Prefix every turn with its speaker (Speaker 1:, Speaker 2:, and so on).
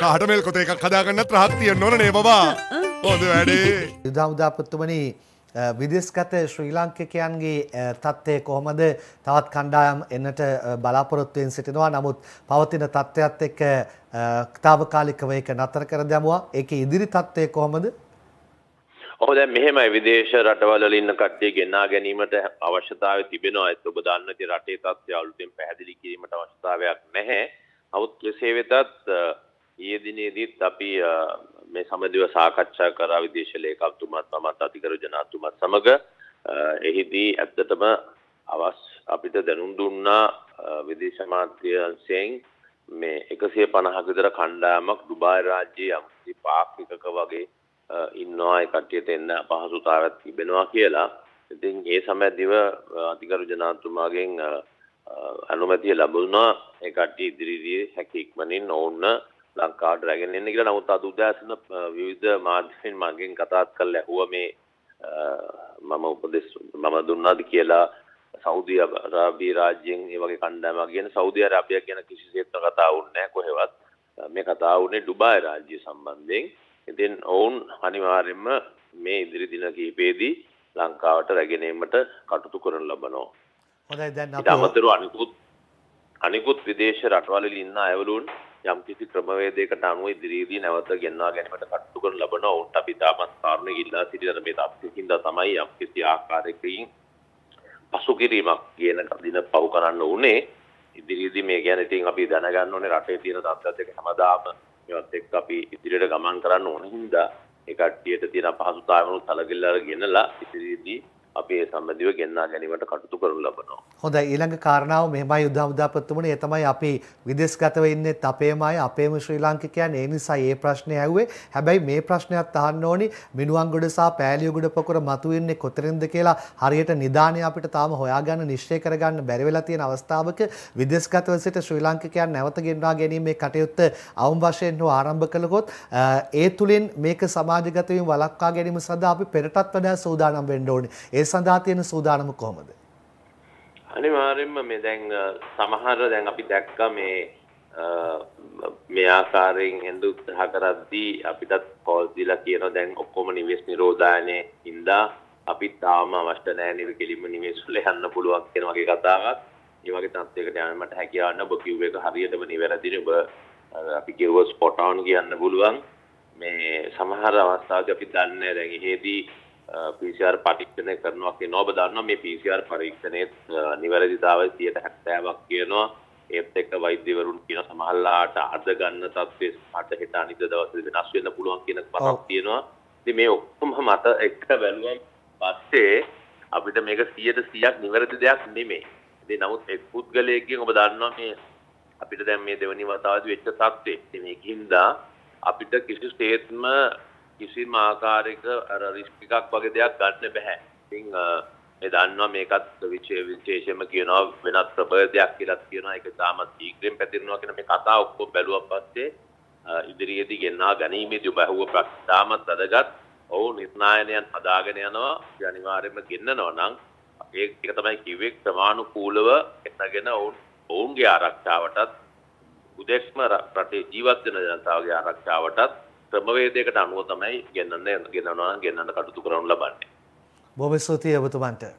Speaker 1: කාටමෙල් කොත එකක් හදාගන්නත් රහක් තියන්න ඕන නේ බබා? හොද වැඩේ.
Speaker 2: යුදමුදාපත්තුමනි විදෙස්ගත ශ්‍රී ලාංකිකයන්ගේ තත්ත්වය කොහොමද? තවත් කණ්ඩායම් එන්නට බලාපොරොත්තුවෙන් සිටිනවා. නමුත් පවතින තත්ත්වයක් එක්ක තාවකාලිකව ඒක නතර කර දැමුවා. ඒක ඉදිරි තත්ත්වය කොහොමද?
Speaker 3: ඔහො දැන් මෙහෙමයි. විදේශ රටවල ඉන්න කට්ටිය ගෙනා ගැනීමට අවශ්‍යතාවය තිබෙනවා. ඒත් ඔබ දන්න ඉතින් රටේ තත්ත්වය අලුතෙන් පැහැදිලි කිරීමට අවශ්‍යතාවයක් නැහැ. නමුත් කෙසේ වෙතත් ඊයේ දිනේදීත් අපි මේ සමදිව සාකච්ඡා කරා විදේශ ලේකම්තුමත් මමත් අධිකරු ජනාධිපතිතුමත් සමග එහිදී ඇත්තටම අවස් අපිට දැනුම් දුන්නා විදේශ අමාත්‍යාංශයෙන් මේ 150ක විතර කණ්ඩායමක් ඩුබායි රාජ්‍යයේ අමුති පාක්ෂිකක වගේ ඉන්නවා ඒ කට්ටියට එන්න අපහසුතාවයක් තිබෙනවා කියලා. ඉතින් ඒ සමයදිව අධිකරු ජනාධිපතිතුමාගෙන් අනුමැතිය ලැබුණා. ඒ කට්ටිය ඉදිරියේ හැකි ඉක්මනින් ඕන්න ලංකාවට රැගෙන එන්න කියලා. නමුත් අද උදෑසන විවිධ මාධ්‍යයෙන් මගෙන් කතාත් කරලා ඇහුවා මේ මම උපදෙස් මම දුන්නාද කියලා සෞදි අරාබිය රාජ්‍යයෙන් ඒ වගේ කණ්ඩායමක් ගැන සෞදි අරාබිය ගැන කිසිසේත් කතා වුණේ නැහැ කොහෙවත්. මේ කතා වුණේ ඩුබායි රාජ්‍ය සම්බන්ධයෙන්. ඉතින් ඔවුන් අනිවාර්යයෙන්ම මේ ඉදිරි දින කිහිපෙදී ලංකාවට රැගෙන ඒමට කටයුතු කරන ලබනවා.
Speaker 2: හොඳයි. දැන්
Speaker 3: අපි අමතරව අනිකුත් අනිකුත් විදේශ රටවල ඉන්න අයවලුන් යම්කිසි ක්‍රමවේදයකට අනුව ඉදිරියේදී නැවත ගෙන්වා ගැනීමට කටයුතු කරන ලබන ඔවුන්ට අපි තාමත් කාරණේ ඉල්ලා සිටින මේ තත්ත්වකින්ද තමයි යම්කිසි ආකාරයකින් පසුකිරීමක් කියන දින පව් කරන්න උනේ. ඉදිරියේදී මේ ගැන ඉතින් අපි දැනගන්න ඕනේ රටේ තියෙන තත්ත්වات එක හැමදාම මේවත් එක්ක අපි ඉදිරියට ගමන් කරන්න ඕන. හින්දා ඒ කට්ටියට තියෙන අපහසුතාවනුත් සැලකිල්ල ගෙනලා ඉදිරියේදී අපි ඒ සම්බන්ධව ගෙන්නා ගැනීමට කටයුතු කරනු ලබනවා.
Speaker 2: හොඳයි ඊළඟ කාරණාව මෙහෙමයි යුද හමුදාපතිතුමනි ඒ තමයි අපි විදේශගතව ඉන්නෙත් අපේම අය අපේම ශ්‍රී ලාංකිකයන් ඒ නිසා මේ ප්‍රශ්නේ ඇහුවේ. හැබැයි මේ ප්‍රශ්නයත් අහන්න ඕනි මිනුවන්ගොඩ සහ පෑලියගොඩ පොකුර මතුවෙන්නේ කොතරින්ද කියලා හරියට නිදාණය අපිට තාම හොයාගන්න නිශ්චය කරගන්න බැරි වෙලා තියෙන අවස්ථාවක විදේශගතව සිට ශ්‍රී ලාංකිකයන් නැවත ගෙන්වා ගැනීමේ කටයුත්ත අවම වශයෙන් හෝ ආරම්භ කළකොත් ඒ තුලින් මේක සමාජගත වීම වළක්වා ගැනීම සඳහා අපි පෙරටත් වඩා සූදානම් වෙන්න ඕනේ. ඒ සඳහා තියෙන සූදානම කොහොමද?
Speaker 3: අනිවාර්යෙන්ම මේ දැන් සමහර දැන් අපි දැක්ක මේ මේ ආකාරයෙන් හෙන්ද උත්සාහ කරද්දී අපිටත් කෝල් දීලා කියනවා දැන් ඔක්කොම නිවෙස් නිරෝධායනේ ඉඳා අපි තාම අවශ්‍ය නැහැ නේද කෙලින්ම නිවෙස් වල යන්න පුළුවන් කියන වගේ කතාවක්. ඒ වගේ තත්යකට යන්නට හැකියාව නැහැ. ඔබ කිව්ව එක හරියටම නිවැරදිනේ. ඔබ අපි කිව්ව ස්පොට් ඔන් කියන්න පුළුවන්. මේ සමහර අවස්ථාවලදී අපි දන්නේ දැන් එහෙදී PCR පරීක්ෂණය කරනවා කියනවා ඔබ දන්නවා මේ PCR පරීක්ෂණයේ නිවැරදිතාවය 70ක් කියනවා. ඒත් එක්ක වෛද්‍යවරුන් කියන සමහරලාට අද ගන්න තත්ත්වයේ මට හෙට අනිත් දවසේ වෙනස් වෙන්න පුළුවන් කියන පරක් තියෙනවා. ඉතින් මේ ඔක්කොම මත එක්ක බැලුවම පස්සේ අපිට මේක 100%ක් නිවැරදි දෙයක් නෙමෙයි. ඉතින් නමුත් එක් පුද්ගලයෙක්ගෙන් ඔබ දන්නවා මේ අපිට දැන් මේ දෙවනි වතාවේදී වෙච්ච තත්ත්වේ ඉතින් මේකින්දා අපිට කිසිසේත්ම කිසිම ආකාරයක අර රිස්ක් එකක් වගේ දෙයක් ගන්න බෑ. ඉතින් මේ දන්නවා මේකත් විශේෂයෙන්ම කියනවා වෙනත් ප්‍රබලයක් කියලා කියනවා. ඒක තාමත් ශීඝ්‍රයෙන් පැතිරෙනවා කියන මේ කතා ඔක්කොම බැලුවා පස්සේ ඉදිරියේදී ගෙන්නා ගැනීමේදී ඔබ අහුව ප්‍රශ්න තාමත් අදගත් ඔවුන් නිර්ණායනයන් හදාගෙන යනවා. අනිවාර්යයෙන්ම ගෙන්නනවා. නම් ඒක තමයි කිව්වේ. ක්‍රමානුකූලව එතගෙන ඔවුන් ඔවුන්ගේ ආරක්ෂාවටත් උදෙක්ම රටේ ජීවත් වෙන ජනතාවගේ ආරක්ෂාවටත් ක්‍රමවේදයකට අනුව තමයි ගෙන්නන්න ගෙනනවා ගෙනන්න කටයුතු කරනු ලබන්නේ.
Speaker 2: බොහොම ස්තුතියි ඔබතුමන්ට.